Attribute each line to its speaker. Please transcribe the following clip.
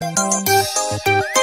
Speaker 1: Thank you.